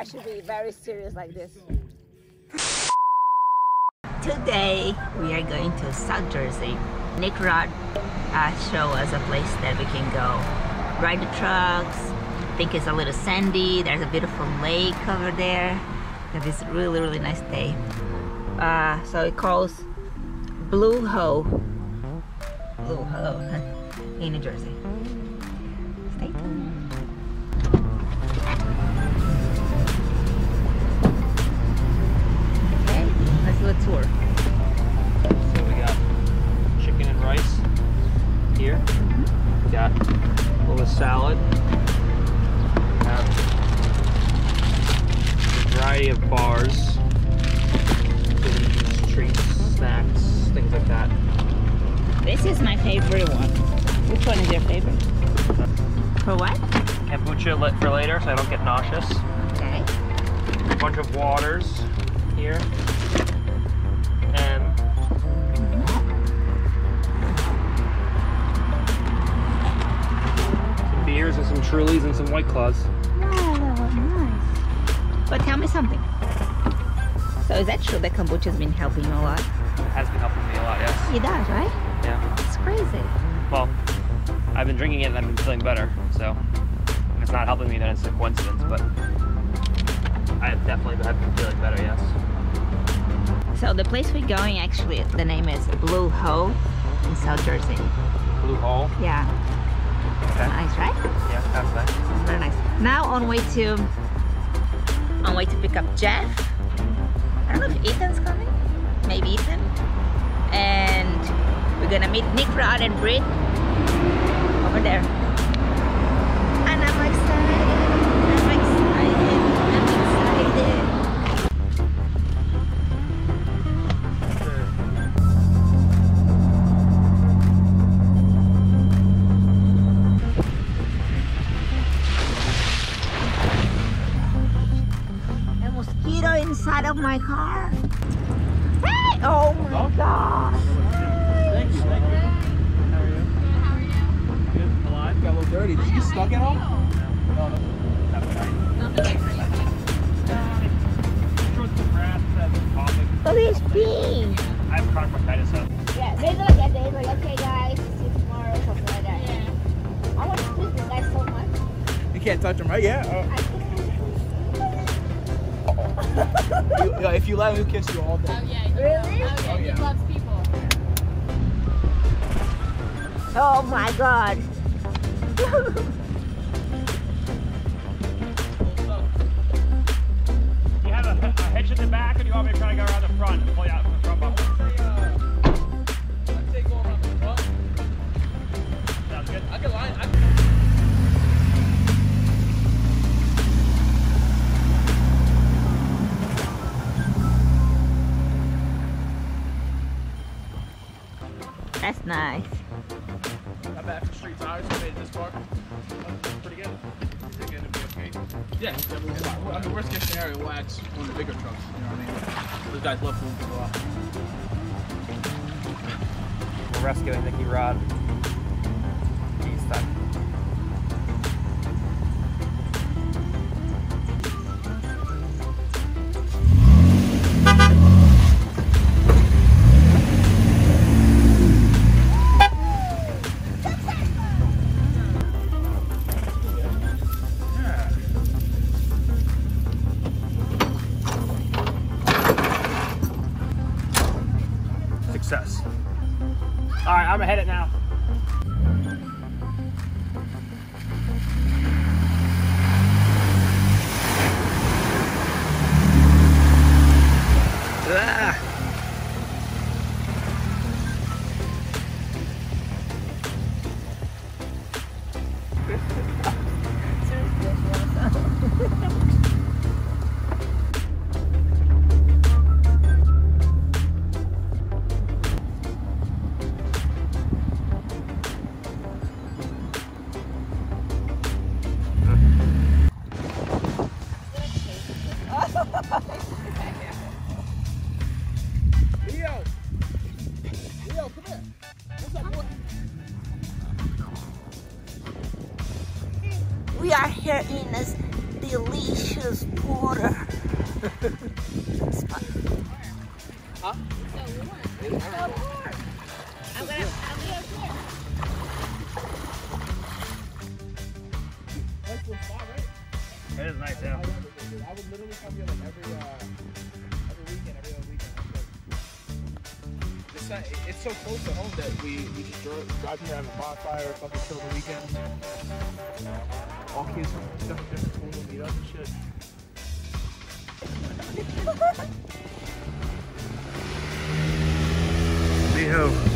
I should be very serious like this. Today we are going to South Jersey. Nick Rod uh, show us a place that we can go ride the trucks. I think it's a little sandy. There's a beautiful lake over there. That is really really nice day. Uh, so it calls Blue Hole. Blue Hole in New Jersey. Stay tuned. For what? Kombucha lit for later, so I don't get nauseous. Okay. A bunch of waters here. And some beers and some Trulies and some White Claws. Oh, nice. But tell me something. So is that true that kombucha has been helping you a lot? It has been helping me a lot, yes. It does, right? Yeah. It's crazy. Well, I've been drinking it and I've been feeling better, so if it's not helping me, then it's a coincidence, but I have definitely been feeling better, yes. So the place we're going, actually, the name is Blue Hole in South Jersey. Blue Hole. Yeah. Okay. Nice, right? Yeah, that's nice. Very nice. Now on way to on way to pick up Jeff. I don't know if Ethan's coming. Maybe Ethan. And we're gonna meet Nick Rod and Britt over there. And I'm excited. I'm excited. I'm excited. A mosquito inside of my car. Hey! Oh my god. Thank you, thank you. How are you? How are you? Good, alive? Got a little dirty. Did you get stuck at home? No, no. That's right. Short the grass, that's coughing. Look at this bee. I have chronic bronchitis, so Yeah, they look at they like, okay guys, see you tomorrow, something like that. Yeah. I want to kiss this guy so much. You can't touch him, right? Yeah. Uh, you- yeah, if you let him, he'll kiss you all day. Oh yeah. he- Really? Oh yeah. Oh, yeah. He loves people. Oh my god. Do you have a, a hitch in the back, or do you want me to try to go around the front and pull you out from the front bumper? Uh, Sounds good. I can line. I That's nice. Not bad for street tires. We made it this far. Pretty good. Is it going to be okay? Yeah. I mean, worst case scenario, we'll add one of the bigger trucks. You know what I mean? Those guys love moving people out. We're rescuing Nicky Rod. He's stuck. Would literally come here like every, uh, every weekend, every other weekend. It's, not, it's so close to home that we, we just drive, drive here, have a bonfire, fucking chill the weekend. All kids from different, different schools will meet up and shit. See who?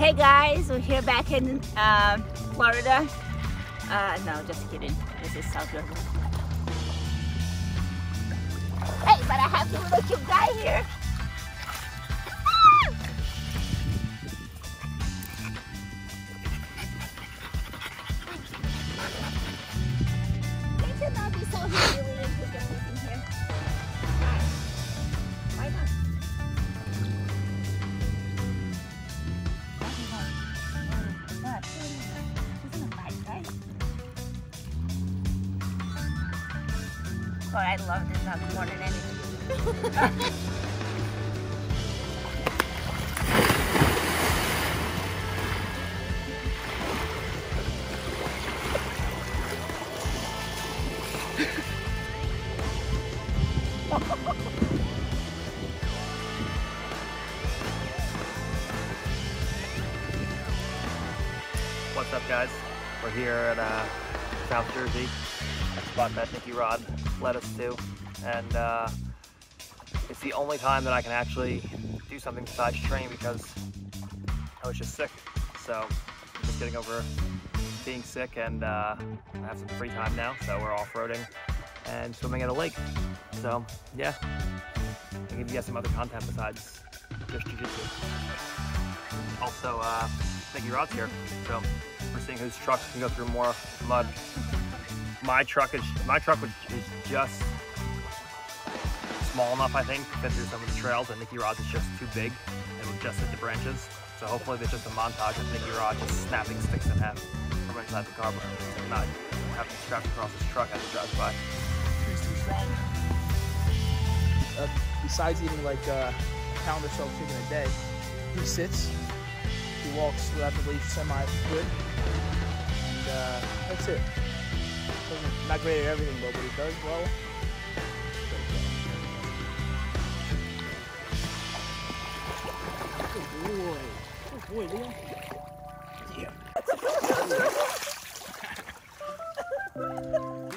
Hey guys, we're here back in uh, Florida. Uh, no, just kidding. This is South Jersey. Hey, but I have this little cute guy here. I love this dog more than anything. here at uh, South Jersey, a spot that Nicky Rod led us to, and uh, it's the only time that I can actually do something besides train because I was just sick. So just getting over being sick, and uh, I have some free time now, so we're off-roading and swimming at a lake. So yeah, I give you guys some other content besides just jiu-jitsu. Also, uh, Nicky Rod's here, so we're seeing whose truck can go through more mud. My truck is my truck would, is just small enough, I think, to fit through some of the trails, and Nicky Rod's is just too big would just hit the branches. So hopefully there's just a montage of Nicky Rod just snapping sticks in half from inside the car, but not having strapped across his truck as he drives by. Uh, besides eating like uh, a pound or so of chicken a day, he sits, he walks without the leash semi good, and uh, that's it. Doesn't- Not great at everything though, but he does well. Good boy. Good boy, Leo. Yeah.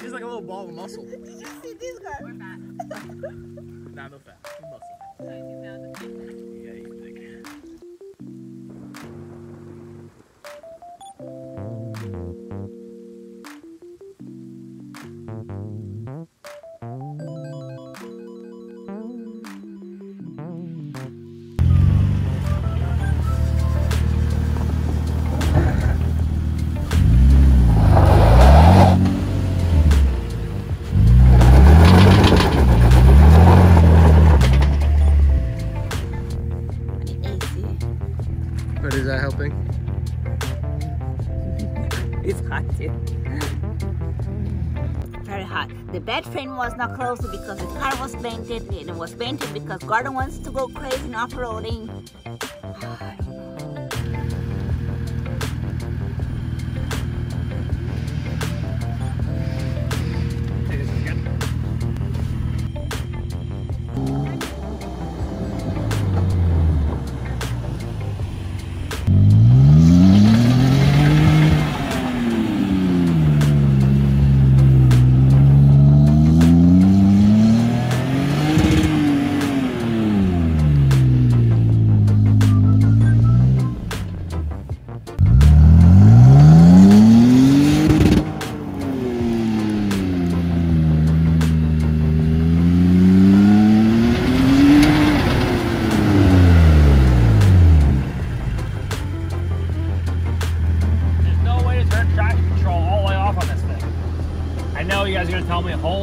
He's like a little ball of muscle. Did you see this guy? Nah, no fat. But is that helping? It's hot too. Hot. The bed frame was not closed because the car was painted. and It was painted because Gordon wants to go crazy in off-roading.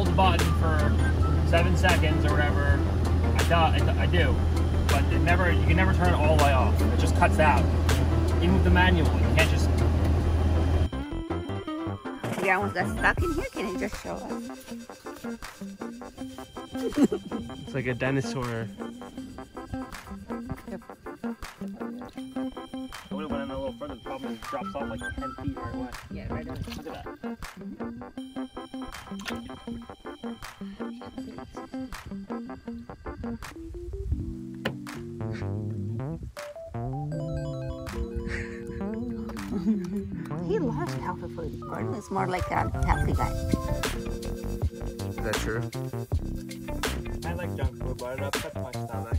hold the button for seven seconds or whatever, I do, I, I do. But it never, you can never turn it all the way off. It just cuts out. Even with the manual, you can't just. We almost got stuck in here. Can you just show us? It's like a dinosaur. I would have went in a little further. The problem is drops off like 10 feet right away. Yeah, right on. Look at that. He loves healthy food. Gordon is more like a healthy guy. Is that true? I like junk food, but it upsets my stomach.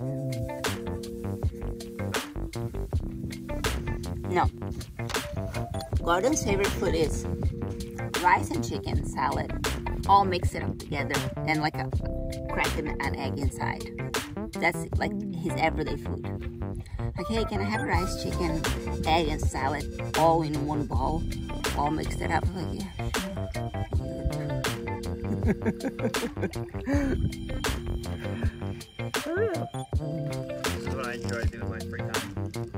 No. Gordon's favorite food is rice and chicken salad, all mixed up together, and like a cracked an egg inside. That's like his everyday food. Hey, can I have a rice, chicken, egg, and salad all in one bowl, all mixed it up? Like, yeah, what I enjoy doing my free time.